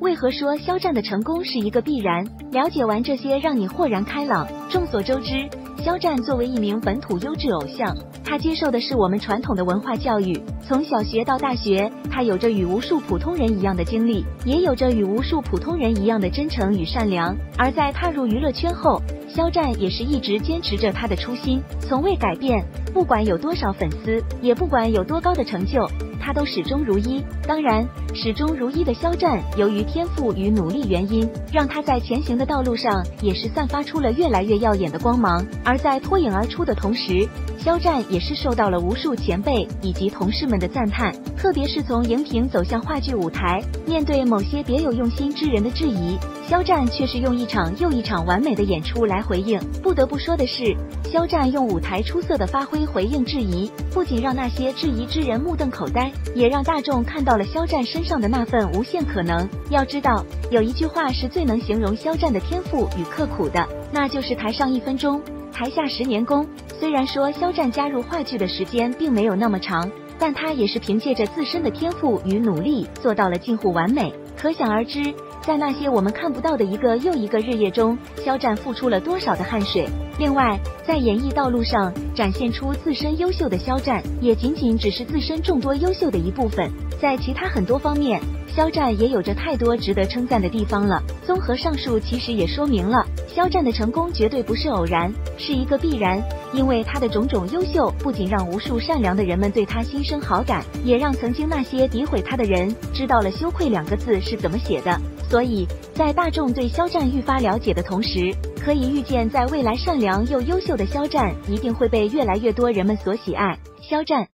为何说肖战的成功是一个必然？了解完这些，让你豁然开朗。众所周知，肖战作为一名本土优质偶像，他接受的是我们传统的文化教育。从小学到大学，他有着与无数普通人一样的经历，也有着与无数普通人一样的真诚与善良。而在踏入娱乐圈后，肖战也是一直坚持着他的初心，从未改变。不管有多少粉丝，也不管有多高的成就。他都始终如一。当然，始终如一的肖战，由于天赋与努力原因，让他在前行的道路上也是散发出了越来越耀眼的光芒。而在脱颖而出的同时，肖战也是受到了无数前辈以及同事们的赞叹。特别是从荧屏走向话剧舞台，面对某些别有用心之人的质疑，肖战却是用一场又一场完美的演出来回应。不得不说的是，肖战用舞台出色的发挥回应质疑，不仅让那些质疑之人目瞪口呆。也让大众看到了肖战身上的那份无限可能。要知道，有一句话是最能形容肖战的天赋与刻苦的，那就是台上一分钟，台下十年功。虽然说肖战加入话剧的时间并没有那么长，但他也是凭借着自身的天赋与努力做到了近乎完美。可想而知，在那些我们看不到的一个又一个日夜中，肖战付出了多少的汗水。另外，在演艺道路上展现出自身优秀的肖战，也仅仅只是自身众多优秀的一部分。在其他很多方面，肖战也有着太多值得称赞的地方了。综合上述，其实也说明了肖战的成功绝对不是偶然，是一个必然。因为他的种种优秀，不仅让无数善良的人们对他心生好感，也让曾经那些诋毁他的人知道了“羞愧”两个字是怎么写的。所以在大众对肖战愈发了解的同时，可以预见，在未来善良又优秀的肖战一定会被越来越多人们所喜爱。肖战。